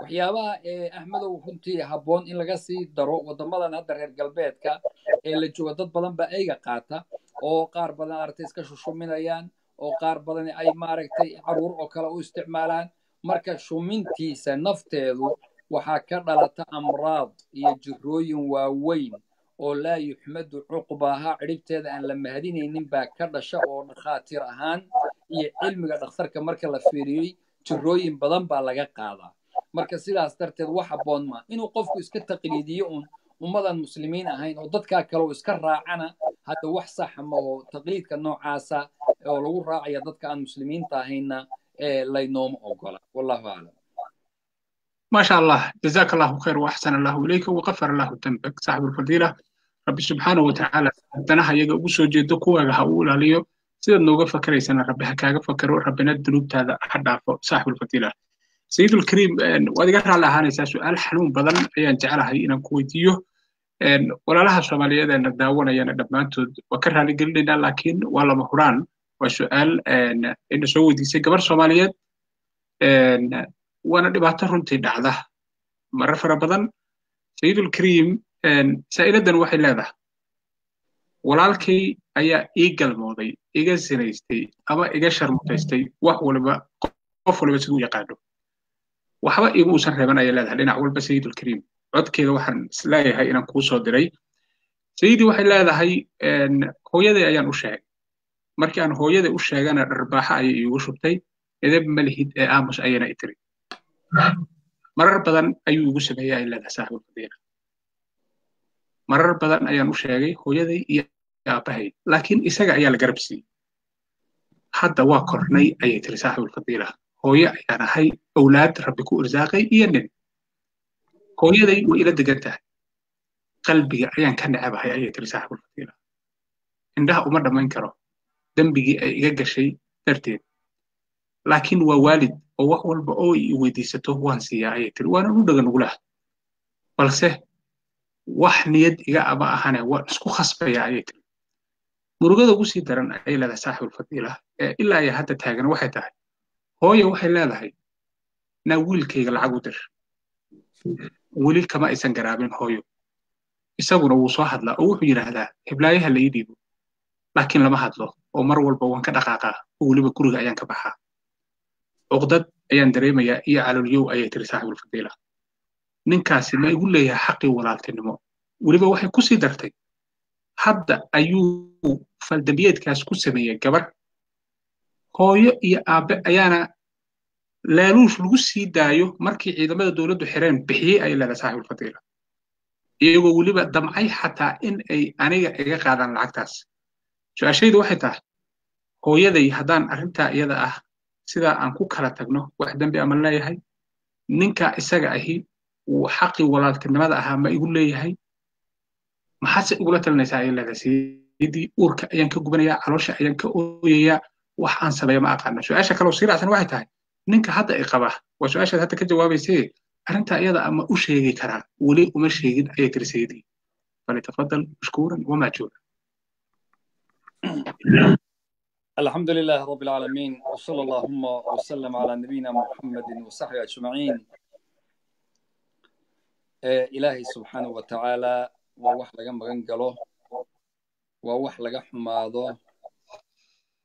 waxyaabaha axmedow runtii habboon in laga sii daro waddamadan hadda reer galbeedka ee la jooga dad badan baa ayga qaata oo qaar badan aragtay iska shushuminayaan oo qaar badan ay maaragtay carruur oo kale u isticmaalaan. Marka shumintiisa nafteedu waxaa ka dhalata amraad iyo jirooyin waaweyn oo laa yuxmadu cuqbaaha cidhibteeda aan la mahadinaynin baa ka dhasha oo dhakhaatiir ahaan iyo cilmiga dhakhtarka marka la fiiriyey jirooyin badan baa laga qaadaa marka sidaas darteed wax habboon maa inuu qofku iska taqliidiyo uun ummadan muslimiin ahayn oo dadkaa kale oo iska raacana hadda wax saxa ma oo taqliidka noocaasa oo lagu raacaya dadka aan muslimiinta ahayna laynooma ogola wallahu aclam ما شاء الله جزاك الله خير وأحسن الله إليك وغفر الله ذنبك صاحب الفضيلة ربي سبحانه وتعالى دنها يجا ugu soo jeedo sidaad nooga fakaraysana rabbi ha kaaga fakaro rabbina dunuubtaada ha dhaafo saaxibulfadiila sayidulkariim waad iga raalli ahaanaysaa su'aal xanuun badan ayaan jecelahay inaan ku weydiiyo. Walaalaha soomaaliyeed eena daawanayana dhammaantood waa ka raali gelinaynaa laakiin waa lama huraan. Waa su'aal ina soo weydiisay gabar soomaaliyeed waana dhibaato runtii dhacda. Marar fara badan sayidulkariim saa'iladan waxay leedahay walaalkay ayaa ii galmooday iga sinaystay ama iga sharmutaystay wax waliba qof waliba siduu yaqaano. Waxba igu usan reeban ayay leedahay dhinac walba sayidulkariim codkeeda waxaan is leeyahay inaan kuu soo diray. Sayidii waxay leedahay hooyaday ayaan u sheegay. Markii aan hooyaday u sheegana dharbaaxa ayay iigu shubtay. Edeb malihid ee aamus ayana i tiri. Marar badan ayuu igu sameeyey ay leedahay saaxibulfadiila marar badan ayaan u sheegay hooyaday iyo aabbahay laakiin isaga ayaa la garab siiyey hadda waa kornay ayay tiri saaxibulfadiila hooye ayaan ahay owlaad rabbi ku irsaaqay iyo nin hooyaday way ila degan tahay qalbiga ayaan ka necabahay ayay tiri saaxibulfadiila indhaha uma dhammayn karo dembigii ay iga gashay darteed laakiin waa waalid oo wax walba oo i weydiisato waan siiyaa ayay tiri waanan u dhaga nugulaha balse wax niyad iga aba ahane waan isku khasbaya ayay tiri murugada ugu sii daran ayay leedahay saaxibulfadiila ee ilaa iyo hadda taagan waxay tahay hooye waxay leedahay naa wiilkayga lacag u dir. Weli kama aysan garaabin hooyo. Isaguna wuu soo hadlaa oo wuxuu yidhaahdaa hiblaayaha la ii dhiibo laakiin lama hadlo oo mar walba waan ka dhaqaaqaa oo weliba guriga ayaan ka baxaa. Cuqdad ayaan dareemayaa iyo calolyow ayay tiri saaxibulfadiila ninkaasi ma igu leeyahay xaqii walaaltinimo. Weliba waxay ku sii dartay. Hadda ayuu faldambiyeedkaas ku sameeyey gabar. Hooyo iyo aabbe ayaana laaluush lagu sii daayo markii ciidamada dowladdu xireen bixiyey ayay leedahay saaxibulfadiila iyagoo weliba damcay xataa in ay aniga iga qaadaan lacagtaas. Su'aashaydu waxay tahay hooyaday haddaan arrintaa iyada ah sidaa aan ku kala tagno wax dembi ama leeyahay. Ninka isaga ahi xaqii walaaltinimada ahaa ma igu leeyahay maxaadse igula talinaysaa ayay leedahay sayidii uurka ayaan ka gubanayaa caloosha ayaan ka ooyayaa wax aan sameeyo ma aqaana su-aasha kaloo sii raacsan waxay tahay ninka hadda i qaba waa su-aashaad hadda ka jawaabaysee arrintaa iyada ama u sheegi karaa weli uma sheegin ayay tiri sayidii falitafadal mashkuuran wamaajuura الحمد لله رب العالمين وصلى اللهم وسلم على نبينا محمد وصحبه ilaahay subxaanahu wa tacaalaa waa wax laga magan galo waa wax laga xumaado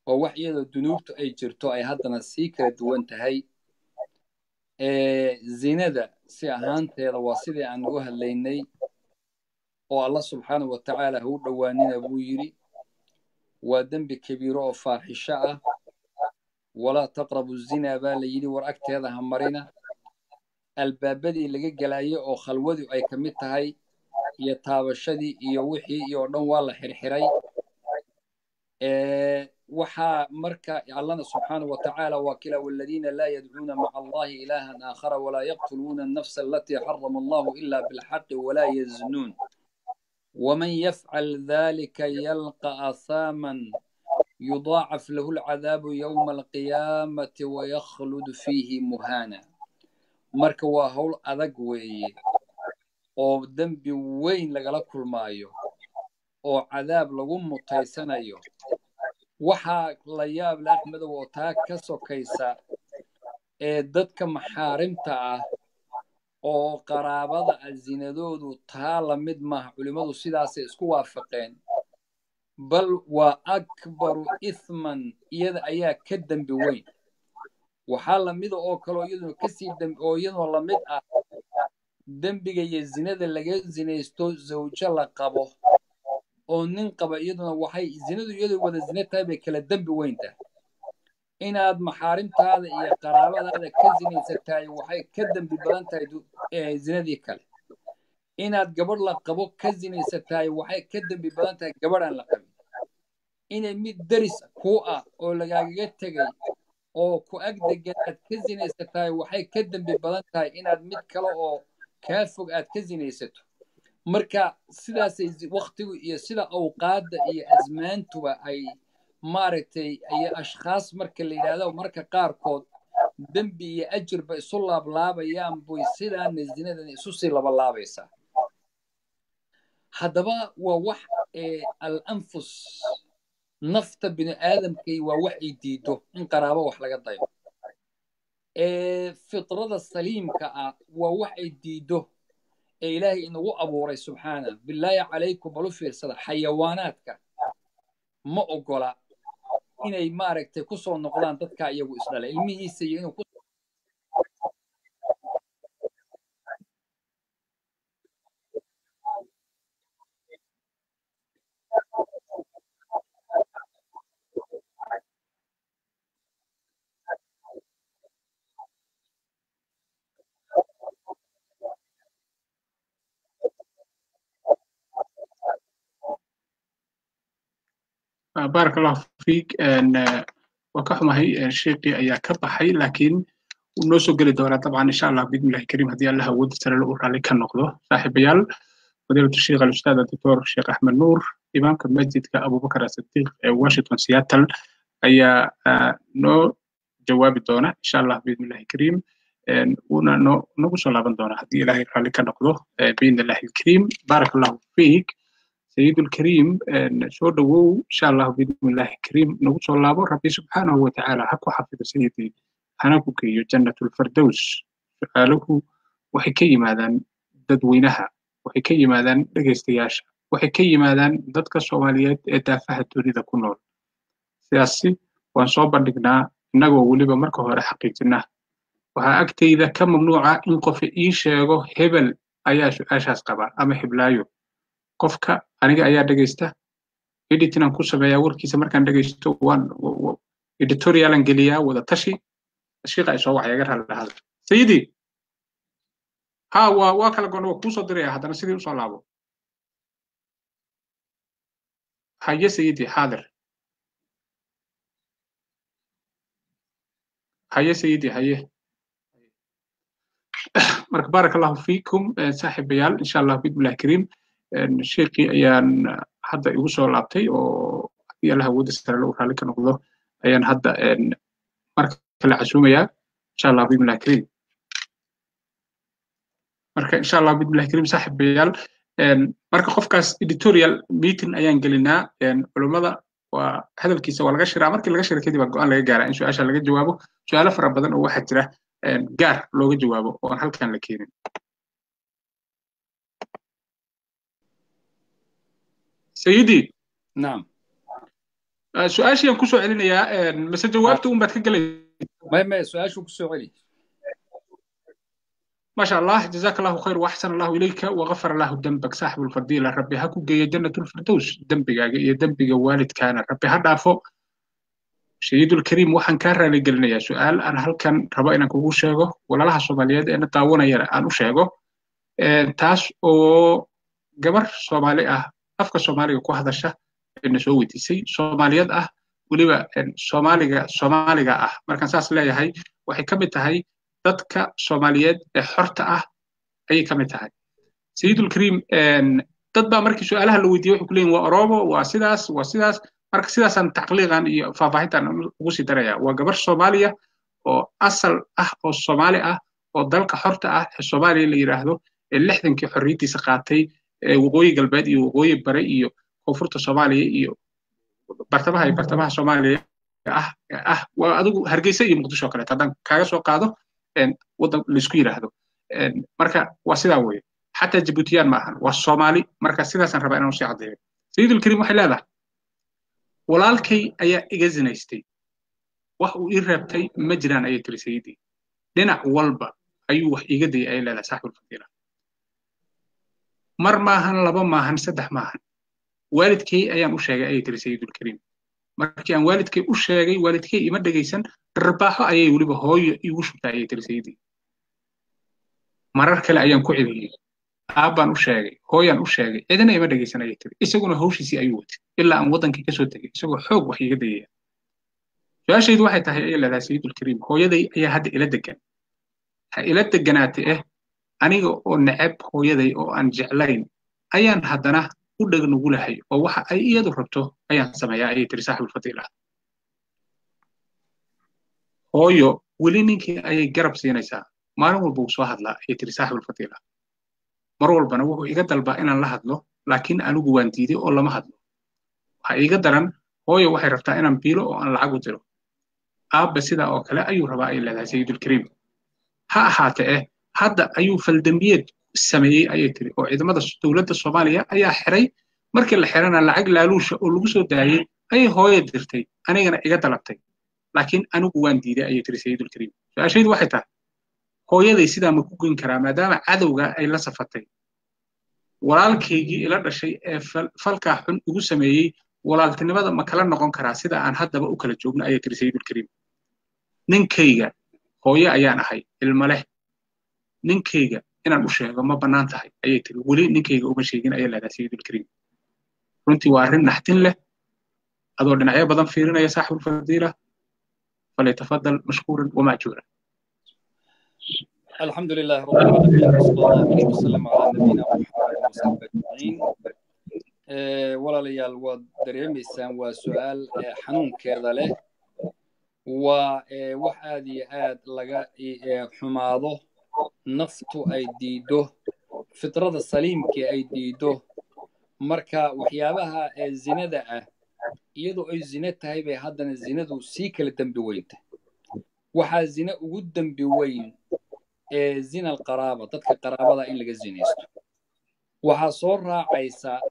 waa wax iyadoo dunuubtu ay jirto ay haddana sii kala duwan tahay. Zinada si ahaanteeda waa sidii aan uga hadlaynay oo allah subxaanahu wa tacaala hau dhowaanina buu yidhi waa dembi kabiiro oo faaxisho ah walaa taqrabu zinaa baa la yidhi war agteeda ha marina albaabadii laga gelayo oo khalwadu ay ka mid tahay iyo taabashadii iyo wixii iyo o dhan waa la xirxiray. Waxaa marka allana subxaanahu wa tacaala waa kila waladiina laa yadcuuna maca allahi ilaahan aakhara walaa yaqtuluuna annafsa alatii xarama allahu ila bilxaqi walaa yaznuun. Waman yafcal dalika yalqa ahaaman yudaacaf lahu alcadaabu yowma alqiyaamati wayakhludu fiihi muhaana marka waa howl adag weeye oo dembi weyn lagala kulmaayo oo cadaab lagu mutaysanayo waxaa la yaab le axmedow oo taa ka sokaysa ee dadka maxaarimta ah oo qaraabada azinadoodu taa la mid maaha. Culimmadu sidaasay isku waafaqeen. Bal waa akbaru ithman iyada ayaa ka dembi weyn waxaa lamida oo kaleo iyaduna ka sii oo iyadoo la mid ah dembiga iyo zinada laga zinaysto zawjo la qabo oo nin qaba iyaduna waxay zinadu iyadu wada zina tahay bay kala dembi weyn tahay inaad maxaarimtaada iyo qaraabadaada ka zinaysatahay waxay ka dembi badan tahay zinadii kale. Inaad gabadh la qabo ka zinaysatahay waxay ka dembi badan tahay gabadhaan la qabin. Inay mid deris kuu ah oo lagaagaga tegay oo ku ag degan aad ka zinaysatahay waxay ka dembi badan tahay inaad mid kale oo kaa fog aad ka zinaysato. Marka sidaasay waktigu iyo sida awqaadda iyo asmaantuba ay maaragtay iyo ashkhaas marka la yidhaahdo marka qaarkood dembi iyo ajirba isu laablaabayaan buy sidaana zinadan isu sii labalaabaysaa haddaba waa wax al anfus nafta bini aadamkay waa wax ay diido in qaraabo wax laga dayo. Fitrada saliimka ah waa wax ay diido ee ilaahay inagu abuuray subxaana. Bilaahi calaykum balu fiirsada? Xayawaanaadka. Ma ogola inay maaragtay ku soo noqdaan dadka iyagu isdhala ilmihiisa iyo inuu Ah, barak allahu fiik eh, waa ka xumahay sheekii ayaa ka baxay laakiin wuu noo soo geli doonaa. Dabcan insha allah bismillahi karim haddii allah awoodda sarele uu raalli ka noqdo saaxiibayaal fadiilatu sheekh al-ustaada doctor sheekh axmed nuur imaamka masjidka abubakar asadiiq ee washington seattle ayaa ah, noo jawaabi doona insha allah bismillahi karim wuuna no nagu soo laaban doona haddii ilaahay raalli ka noqdo eh, biidn illahi alkarim barak allahu fiik sayidulkariim soo dhowow insha allahu biidnillaahi kariim nagu soo laabo rabbi subxaanahu wa tacaala ha ku xafido sayidii hana ku geeyo jannatulfardows su'aaluhu waxay ka yimaadaan dadweynaha waxay ka yimaadaan dhegeystayaasha waxay ka yimaadaan dadka soomaaliyeed ee daafaha dunida ku nool. Siyaasi waan soo bandhignaa innagoo weliba marka hore xaqiijina waxaa agtayda ka mamnuuca in qof ii sheego hebel ayaa su'aashaas qabaa ama heblaayo. Qofka aniga ayaa dhegaysta editinaan ku sameeyaa warkiisa markaan dhegaysto waan editorialan geliyaa wada tashi. Shiiqa ay soo wacay iga raalli dhahada sayidi ha waa waa kala goon waa kuusoo diraya haddana sidii u soo laabo. Haye sayidi xaadir haye sayidi haye. Marka baaraka allahu fiikum saaxiibayaal insha allah bismillahi kariim sheekii ayaan hadda igu soo laabtay oo haddii allah awoodda sare lagu raalli ka noqdo ayaan hadda marka kala casuumayaa. Insha allah bismillahi kariim. Marka insha allah bismillahi kariim saaxiibayaal. Marka qofkaas editorial meeting ayaan gelinaa. Culummada waa hadalkiisa waa laga shiraa. Markii laga shira kadib baa go'aan laga gaaraa. In su'aasha laga jawaabo su'aalo fara badan oo waxaa jira gaar looga jawaabo oo aan halkan la keenin sayidii naam su'aashiyaan ku soo celinayaa mase jawaabta un baad ka gelaysa su'aashu ku soo celi maasha allah jazaak allahu khayr waxsan allahu ilayka wagafar allahu dembak saaxibu lfadiila rabbi ha ku geeya jannatulfirdows dembigaaga iyo dembiga waalidkaana rabbi ha dhaafo sayidulkariim waxaan kaa raaligelinayaa su'aal aan halkan rabo inaan kugu sheego walaalaha soomaaliyeed eena daawanayana aan u sheego taas oo gabar soomaali ah afka soomaaliga ku hadasha ayna soo weydiisay. Soomaaliyad ah weliba soomaaliga soomaaliga ah. Markaan saas leeyahay waxay ka mid tahay dadka soomaaliyeed ee xorta ah ayay ka mid tahay. Sayidulkariim dad baa markii su'aalaha la weydiiyey waxay ku waa orobo waa sidaas waa sidaas. Marka sidaasaan tacliiqan iyo faahfaahintan ugu sii daraya waa gabar soomaaliya oo asal ah oo soomaali ah oo dalka xorta ah ee soomaaliya la yidhaahdo ee lixdankii xorriyaddiisa qaatay waqooyi galbeed iyo waqooyi bare iyo koonfurta soomaaliya iyo bartamaha bartamaha soomaaliya ah ah waa adigu hargeysa iyo muqdisho kaleeto haddaan kaaga soo qaado waddan laysku yidhaahdo marka waa sidaa weeye. Xataa jibuutiyaan ma ahan. Waa soomaali. Marka sidaasaan rabaa inaan u sii caddeeyo. Sayidulkariim waxay leedahay walaalkay ayaa iga zinaystay. Wax uu ii reebtay ma jiraan ayay tiri sayidii dhinac walba ayuu wax iiga dayay ayay leedahay saaxibulfadiila mar maahan laba maahan saddex maahan. Waalidkay ayaan u sheegay ayay tiri sayidulkariim markii aan waalidkay u sheegay waalidkay ima dhegaysan dharbaaxo ayay weliba hooyo igu shubtay ayay tiri sayidii marar kale ayaan ku celiyey aabbaan u sheegay hooyaan u sheegay cidina ima dhegaysan ayay tiri. Isaguna hawshiisii ayuu watay ilaa aan waddankii ka soo tegay isagoo xoog wax iga dayaya. Su'aashaydu waxay tahay ayay leedahay sayidulkariim hooyaday ayaa hadda ila degan ha ila deganaate eh aniga oo neceb hooyaday oo aan jeclayn ayaan haddana u dheg nugulahay oo waxa ay iyadu rabto ayaan sameeyaa ayay tiri saaxibulfadiila hooyo weli ninkii ayay garab siinaysaa. Maalin walba uu soo hadlaa ayay tiri saaxibulfadiila mar walbana wuxuu iga dalbaa inaan la hadlo laakiin anigu waan diiday oo lama hadlo. Waxa iiga daran hooyo waxay rabtaa inaan biilo oo aan lacag u diro. Aabba sidaa oo kale ayuu rabaa ay leedahay sayidulkariim ha ahaate eh hadda ayuu faldambiyeed sameeyey ayay tiri oo ciidamada dowladda soomaaliya ayaa xiray. Markii la xirana lacag laaluusha oo lagu soo daayey ayay hooyo dirtay anigana iga dalabtay. Laakiin anigu waan diiday ayay tiri sayidulkariim su'aashaydu waxay tahay hooyaday sidaa ma ku goyn karaa maadaama cadowga ay la safatay. Walaalkaygii ila dhashay ee falkaa xun igu sameeyey walaaltinimada ma kala noqon karaa sida aan haddaba u kala joogno ayay tiri sayidulkariim ninkayga hooye ayaan ahay ilma leh ninkayga inaan u sheego ma bannaan tahay ayay tiri weli ninkayga uma sheegin ayay leedahay sayidulkariim runtii waa arrin naxtin leh adoo dhinacyo badan fiirinaya saaxibulfadiila falyatafadal mashkuuran wamaajuuran الحمد لله رب العالمين وصلى الله وسلم على نبينا محمد وصحبه اجمعين walaalayaal waad dareemaysaan waa su-aal xanuunkeeda leh waa wax aad iyo aad laga xumaado naftu ay diido fitrada saliimkii ay diido marka waxyaabaha zinada ah iyadoo ay zine tahay bay haddana zinadu sii kala dembi weynta waxaa zine ugu dembi weyn ee zina alqaraaba dadka qaraabada in laga zinaysto. Waxaa soo raacaysa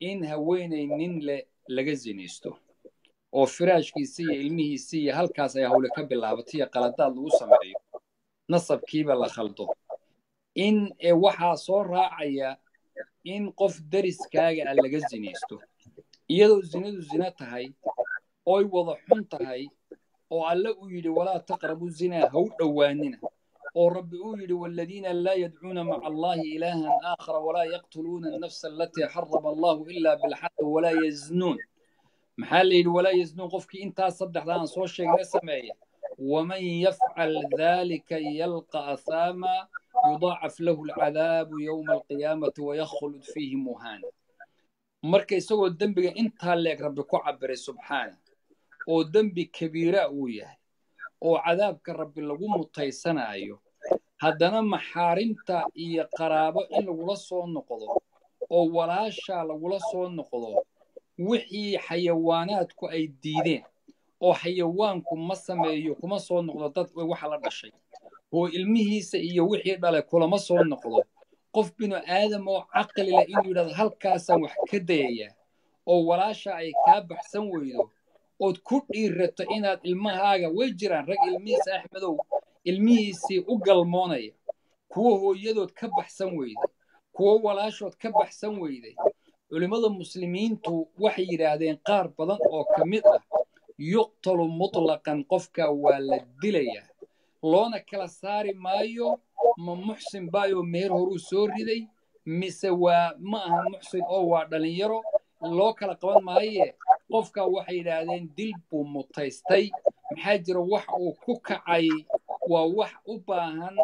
in haweenay nin le laga zinaysto oo firaashkiisi iyo ilmihiisi iyo halkaas ay hawle ka bilaabato iyo qaladaad lagu sameeyo nasabkiiba la khaldo. In waxaa soo raacaya in qof deriskaaga a laga zinaysto. Iyadoo zinadu zina tahay oy wada xun tahay oo alle uu yidhi walaa taqrabu zinaa ha u dhowaanina oo rabbi uu yidhi waladiina laa yadcuuna maca allahi ilaahan aakhara walaa yaqtuluuna annafsa alatii xarama allahu ilaa bilxaqi walaa yaznuun. Maxaa la yidhi walaa yaznuun. Qofkii intaas saddexda aan soo sheegna sameeya waman yafcal dalika yalqa athaama yudaacaf lahu alcadaabu yowma alqiyaamati wayakhulud fiihi muhaana marka isagoo dembiga intaa leeg rabbi ku cabiray subxaana oo dembi kabiira uu yahay oo cadaabka rabbi lagu mutaysanaayo haddana maxaarimta iyo qaraabo in lagula soo noqdo oo walaasha lagula soo noqdo wixii xayawaanaadku ay diideen oo xayawaanku ma sameeyo kuma soo noqdo dad waxa la dhashay. Oo ilmihiisa iyo wixii dhalay kulama soo noqdo. Qof binu aadam oo caqli leh inuu yidhahdo halkaasaan wax ka dayayaa oo walaasha ay kaa baxsan weydo ood ku dhiirato inaad ilmahaaga way jiraan. Rag ilmihiisa axmedow ilmihiisii u galmoonaya. Kuwo hooyadood ka baxsan weyday kuwo walaashood ka baxsan weyday. Culimmada muslimiintu waxay yidhaahdeen qaar badan oo ka mid ah yuqtalu mutlaqan qofka waa la dilayaa. Loona kala saari maayo ma muxsin baayoo meher horuu soo riday mise waa ma aha muxsin oo waa dhalinyaro. Loo kala qaban maaye qofka waxay yidhaahdeen dil buu mutaystay. Maxaa jira wax uu ku kacay? Waa wax u baahan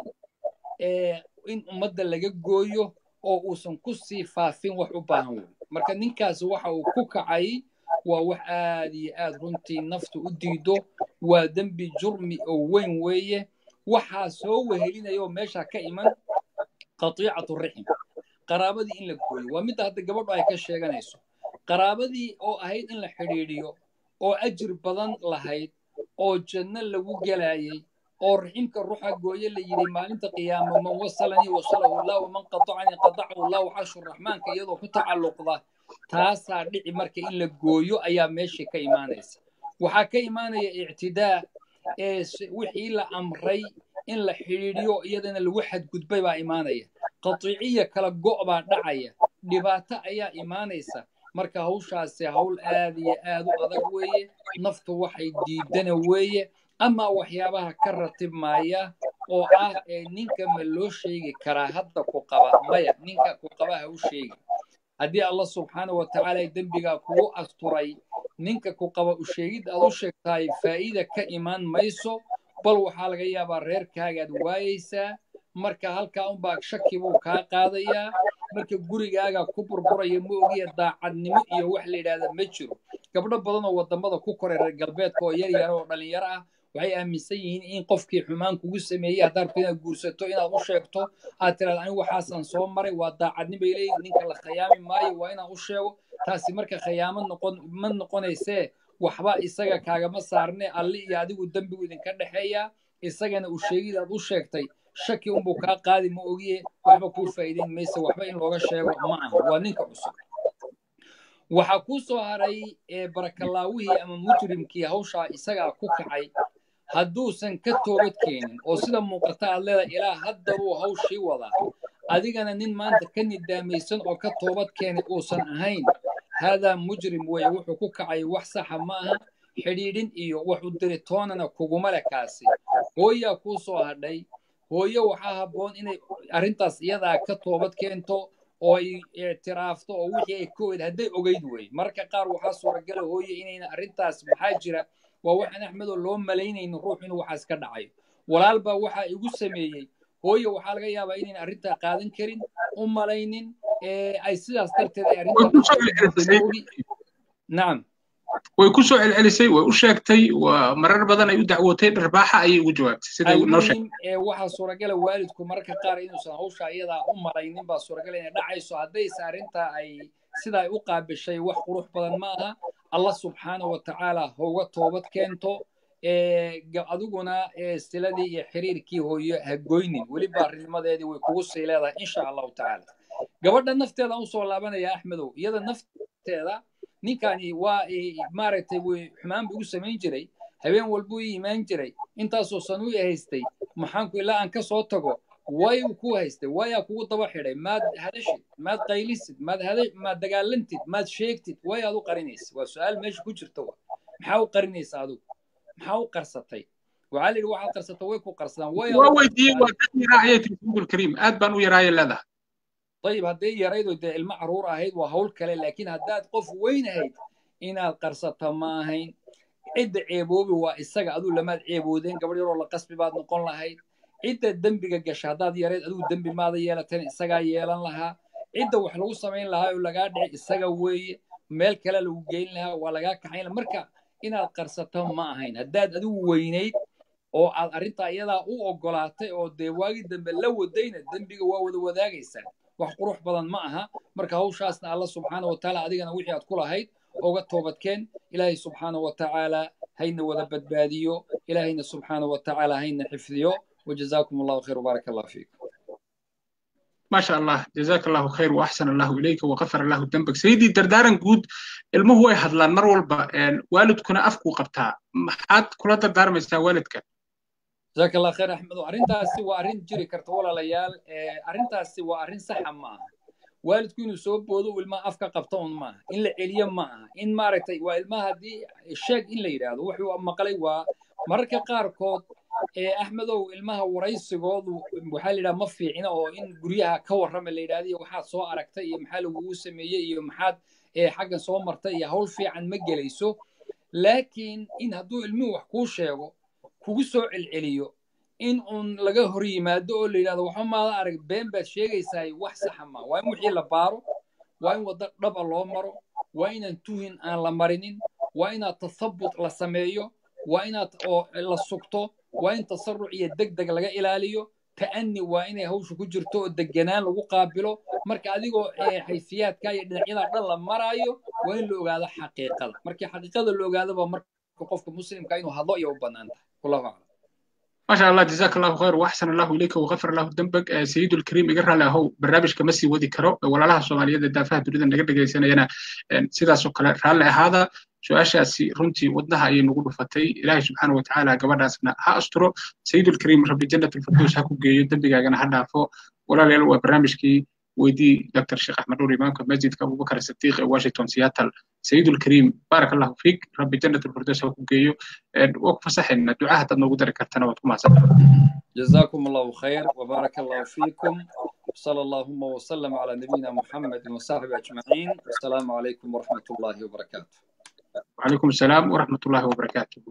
in ummadda laga gooyo oo uusan ku sii faafin wax u baahan. Wey marka ninkaas waxa uu ku kacay waa wax aad iyo aad runtii naftu u diido waa dembi jurmi oo weyn weeye. Waxaa soo wehelinaya oo meesha ka iman qatiicatu rixim qaraabadii in la gooyo. Waa midda hadda gabadhu ay ka sheeganayso. Qaraabadii oo ahayd in la xidhiidhiyo oo ajir badan lahayd oo janno lagu gelayay oo riximka ruuxa gooye la yidhi maalinta qiyaamo man wasalanii wasalahu allah waman qatacanii qatacahu allahu carshu raxmaanka iyadoo ku tacalluqda. Taasaa dhici marka in la gooyo ayaa meeshii ka imaanaysa. Waxaa ka imaanaya ictidaa ee wixii la amray in la xidhiidhiyo iyadana lagu xadgudbay baa imaanaya. Qatiiciya kala go' baa dhacaya. Dhibaato ayaa imaanaysa. Marka hawshaasi hawl aad iyo aad u adag weeye naftu waxay diidana weeye ama waxyaabaha ka ratib maaya oo ah ee ninka ma loo sheegi karaa hadda ku qaba maya ninka ku qaba ha u sheegi. Haddii allah subxaana wa tacaala dembigaa kugu asturay ninka ku qaba u sheegid aad u sheegtahay faa'iida ka imaan mayso bal waxaa laga yaabaa reerkaagaad waayeysaa marka halkaa unbaa shaki buu kaa qaadayaa marka gurigaaga ku burburaya ma ogiya daacadnimo iyo wax la yidhaahda ma jiro. Gabdho badan oo waddamada ku koray reer galbeedka oo yar oo dhalinyaro ah waxay aaminsan yihiin in qofkii xumaan kugu sameeyey haddaad rabto inaad guursato inaad u sheegto aad tiraada anigu waxaasaan soo maray waa daacadnimo bay leeyihiin ninka la khiyaami maayo waa inaan u sheego taasi marka khiyaamo noqon ma noqonaysee waxba isaga kaagama saarne alli iyo adigu dembigu idinka dhexeeya isagana u sheegid aad u sheegtay shaki unbuu kaa qaadi ma ogiye waxba kuu faa'iideyn mayse waxba in looga sheego ma aha waa ninka cusub. Waxaa kuu soo haray barakalaawihii ama mujrimkii hawshaa isagaa ku kacay hadduusan ka toobad keenin oo sida muuqata aad leedahay ilaa haddaruu hawshii wadaa adigana nin maanta ka nidaamaysan oo ka toobad keenay uusan ahayn. Haadaa mujrim weeye wuxuu ku kacay wax saxa ma aha xidhiidhin iyo wax u diritoonana kuguma leh kaasi. Hooyaa kuu soo hadhay. Hooyo waxaa habboon inay arrintaas iyadaa ka toobad keento oo ay ictiraafto oo wixii ay ka ogeyd hadday ogeyd wey marka qaar waxaa suuragala hooye inayna arrintaas maxaa jira waa waxaan axmedoo loo malaynaynin ruux inuu waxaas ka dhacayo walaal baa waxaa igu sameeyey. Hooye waxaa laga yaabaa inayna arrintaa qaadan karin u malaynin ay sidaas darteed ay arrintaanacam way ku soo celcelisay. way u sheegtay waa marar badan ay u dacwootay dharbaaxa ayay ugu jawaabtay. Sida noo sheegay waxaa suuragala waalidku mararka qaar inuusan hawsha iyadaa u malaynin baa suuragala inay dhacayso. Haddayse arrintaa ay sida ay u qaabishay wax qurux badan ma aha. Allah subxaana wa tacaala hauga toobad keento adiguna siladii iyo xiriirkii hooyo ha goynin. Weliba arrinimadeedii way kugu sii leedahay insha allahu tacaala gabadha nafteeda u soo laabanaya axmedow iyada nafteeda ninkani waa maaragtay way xumaan buu igu samayn jiray habeen walbuu ii imaan jiray. Intaasoo san u haystay maxaanku ilaa aan ka soo tago way ku haystay wayaa kugu daba xidhay maad hadashid maad qaylisid maad maad dagaalantid maad sheegtid way aad u qarinaysa waa su'aal meesha ku jirta wa maxaa u qarinaysa adigu maxaa u qarsatay waxaa la yidhi waxaad qarsata way ku qarsadaan waa weydiiyey waa kariim aad baan u leedahay ayib hadday yaraydo dee ilmo carruur ahayd waa hawl kale laakiin haddaad qof weyn ahayd inaad qarsata ma ahayn cidda ceeboobi waa isaga aduu lamaad ceeboodeen gabadh yaroo la qasbi baad noqon lahayd cidda dembiga gasha haddaad yarayd adigu dembi maada yeelateen isagaa yeelan lahaa. Cidda wax lagu samayn lahaa oo lagaa dhici isaga weeye. Meel kale lagu geyn lahaa waa lagaa kaxayn marka inaad qarsato ma ahayn. Haddaad adigu weynayd oo aad arrintaa iyadaa u oggolaatay oo dee waagi dambe la wadayna dembiga waa wada wadaagaysaa wax qurux badan ma aha. Marka hawshaasna alla subxaana wa tacaala adigana wixii aad ku lahayd oga toobadkeen. Ilaahay subxaana wa tacaala hayna wada badbaadiyo. Ilaahayna subxaana wa tacaala hayna xifdiyo وجزاكم الله خير وبارك الله فيكم ما شاء الله جزاك الله خير واحسن الله اليك وغفر الله ذنبك سيدي دردارن جود ilmuhu way hadlaan mar walba waalidkuna afkuu qabtaa maxaad kula dardaarmaysaa waalidka جزاك الله خير احمد arrintaasi waa arrin jiri karta walaalayaal arrintaasi waa arrin saxa ma aha waalidku inuu soo boodo ilmaha afka qabta un maaha in la celiyo ma aha in maaragtay waa ilmaha haddii sheeg in la yidhaahdo wuxuu maqlay waa mararka qaarkood axmedow ilmaha waraysigoodu waxaa la yidhaha ma fiicina oo in guryaha ka warrama la yidhahda iyo waxaad soo aragtay iyo maxaa lagugu sameeyey iyo maxaad xaggan soo martay iyo hawl fiican ma gelayso. Laakiin in hadduu ilmuhu wax kuu sheego kugu soo celceliyo in uun laga hor yimaado oo la yidhahdo waxba maada arag been baad sheegaysaa wax saxa ma waa in wixii la baaro waa in waddo dhaba loo maro waa inaan tuhin aan la marinin waa inaad tathabut la sameeyo waa inaad oo la sugto waa in tasaruc iyo deg deg laga ilaaliyo ta'ani waa inay hawsha ku jirto oo deganaan lagu qaabilo marka adigoo xaysiyaadka iyo dhinacyada dhan la maraayo waa in la ogaado xaqiiqada markii xaqiiqada la ogaadaba marka qofka muslimka inuu hadlo iyo u bannaan tahay wallahu aclam ما شاء الله جزاك الله خير واحسن الله اليك وغفر الله ذنبك سيد الكريم iga raali ahow barnaamijka ma sii wadi karo walaalaha soomaaliyeed daafaha dunida naga dhegaysanayana sidaasoo kale raalli ahaada su-aashaasi runtii wadnaha ayay nagu dhufatay ilaahay subxaana wa tacaala gabadhaasna ha asturo sayid ulkariim rabbi jannat alfirdows ha ku geeyo dembigaagana ha dhaafo walaalayaal waa barnaamijkii weydii dr sheekh axmed nuur imaamka masjidka abubakar sadiiq ee washington seattle sayid ulkariim baarak allahu fiik rabbi jannat alfirdows ha ku geeyo waa ku fasaxayna ducaha haddaad noogu dari kartana waad ku mahadsantahay جزاكم الله خير وبارك الله فيكم وصلى اللهم وسلم على نبينا محمد وصحبه أجمعين والسلام عليكم ورحمة الله وبركاته وعليكم السلام ورحمة الله وبركاته